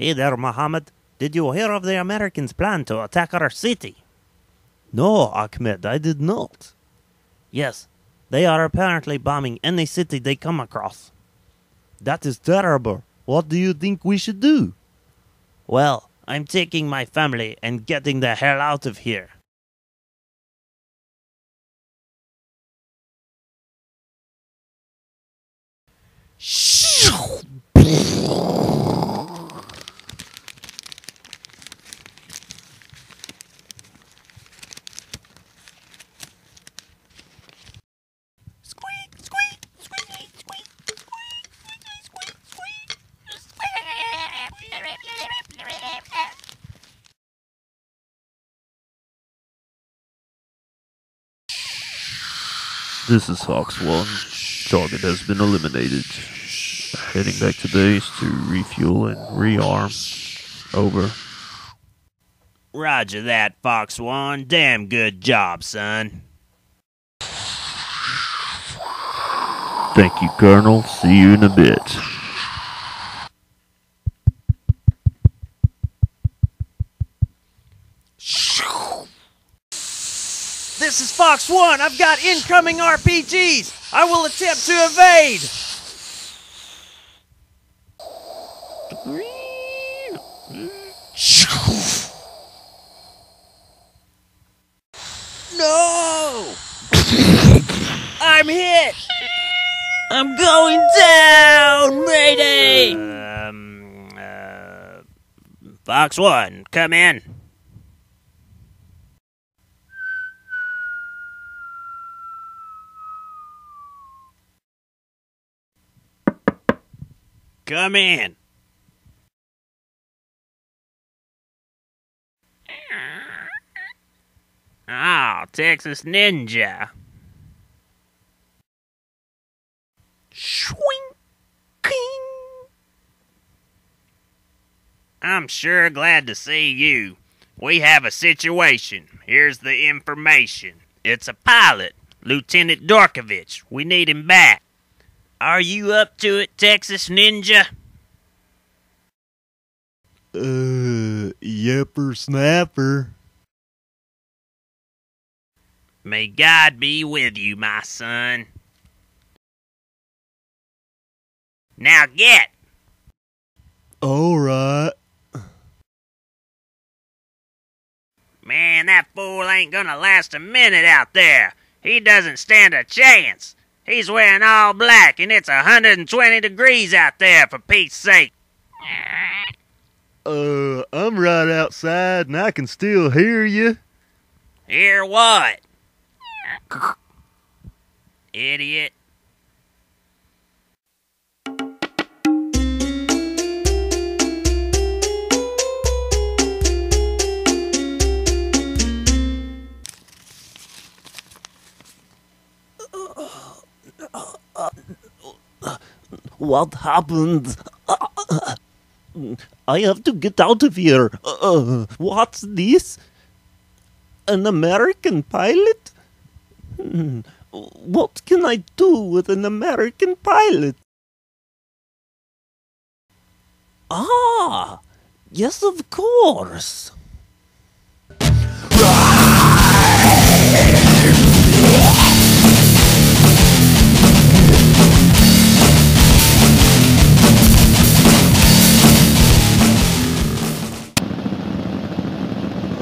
Hey there, Mohammed. Did you hear of the Americans' plan to attack our city? No, Ahmed, I did not. Yes, they are apparently bombing any city they come across. That is terrible. What do you think we should do? Well, I'm taking my family and getting the hell out of here. This is Fox 1. Target has been eliminated. Heading back to base to refuel and rearm. Over. Roger that, Fox One. Damn good job, son. Thank you, Colonel. See you in a bit. This is Fox One. I've got incoming RPGs. I will attempt to evade. No! I'm hit. I'm going down, Mayday. Um, uh, Fox One, come in. Come in. Oh, Texas Ninja. Swing. King. I'm sure glad to see you. We have a situation. Here's the information. It's a pilot, Lieutenant Dorkovich. We need him back. Are you up to it, Texas Ninja? Uh, yepper snapper. May God be with you, my son. Now get! Alright. Man, that fool ain't gonna last a minute out there. He doesn't stand a chance. He's wearing all black and it's a 120 degrees out there, for Pete's sake. Uh, I'm right outside and I can still hear you. Hear what? Idiot. What happened? I have to get out of here. Uh, what's this? An American pilot? What can I do with an American pilot? Ah, yes, of course.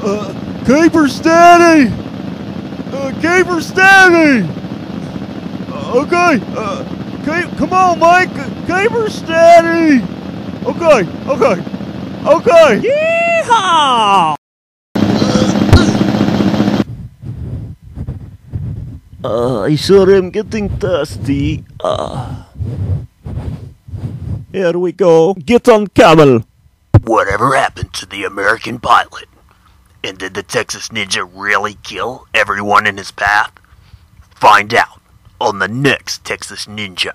Uh, Caper steady! Uh, caper steady! Uh, okay, uh, ca- come on, Mike! Caper steady! Okay, okay, okay! Yeehaw! Uh, I sure am getting thirsty. Uh, here we go. Get on camel. Whatever happened to the American pilot? And did the Texas Ninja really kill everyone in his path? Find out on the next Texas Ninja.